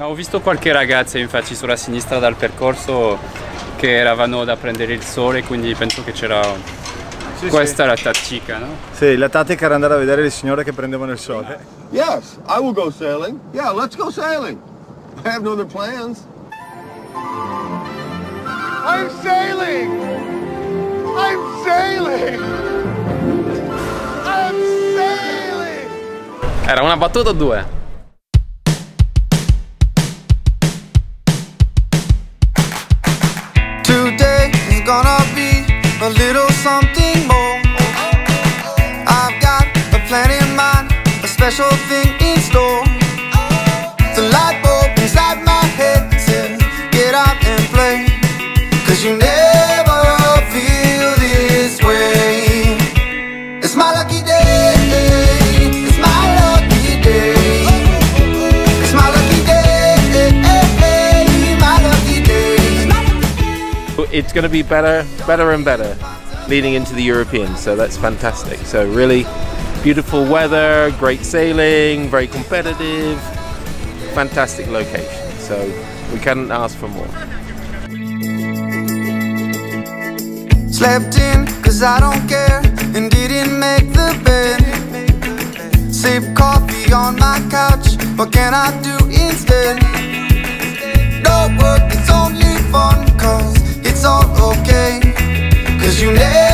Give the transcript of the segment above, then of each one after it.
Ho visto qualche ragazza infatti sulla sinistra dal percorso che eravamo da prendere il sole, quindi penso che c'era sì, questa sì. la tattica, no? Sì, la tattica era andare a vedere le signore che prendevano il sole. Yes, I will go sailing. Yeah, let's go sailing. I have no other plans. I'm sailing! I'm sailing! I'm sailing! Era una battuta o due? Special thing in store. The light bulb inside my head get out and play. Cause you never feel this way. It's my lucky day. It's going to be better, better and better leading into the Europeans. So that's fantastic. So really beautiful weather, great sailing, very competitive, fantastic location. So we can't ask for more. Slept in cause I don't care and didn't make the bed. Sip coffee on my couch, what can I do instead? No work, it's only fun cause it's all okay Cause you never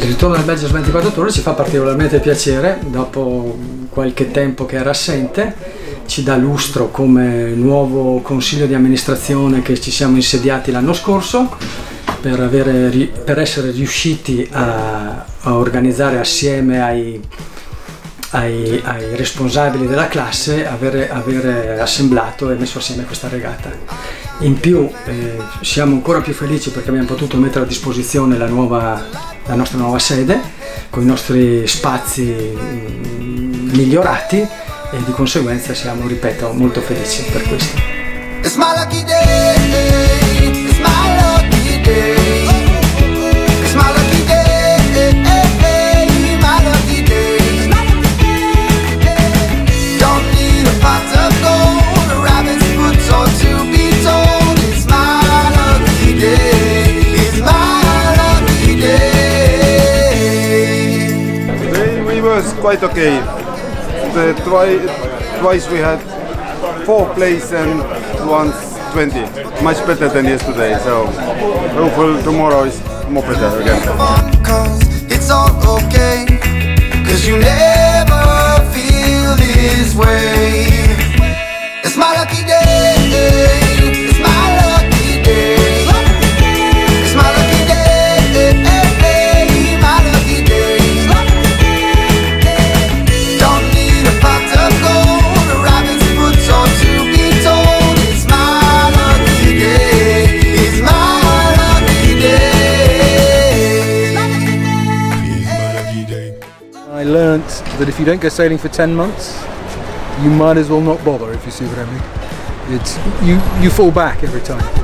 ritorno del Belgio 24 ore ci fa particolarmente piacere, dopo qualche tempo che era assente, ci dà lustro come nuovo consiglio di amministrazione che ci siamo insediati l'anno scorso per, avere, per essere riusciti a, a organizzare assieme ai, ai, ai, responsabili della classe aver, aver assemblato e messo assieme questa regata. In più eh, siamo ancora più felici perché abbiamo potuto mettere a disposizione la nuova la nostra nuova sede con i nostri spazi mm, migliorati e di conseguenza siamo, ripeto, molto felici per questo. Quite okay. The twi twice we had four plays and once 20. Much better than yesterday, so hopefully tomorrow is more better again. It's all okay, cause you never learnt that if you don't go sailing for 10 months, you might as well not bother, if you see what I mean. It's, you, you fall back every time.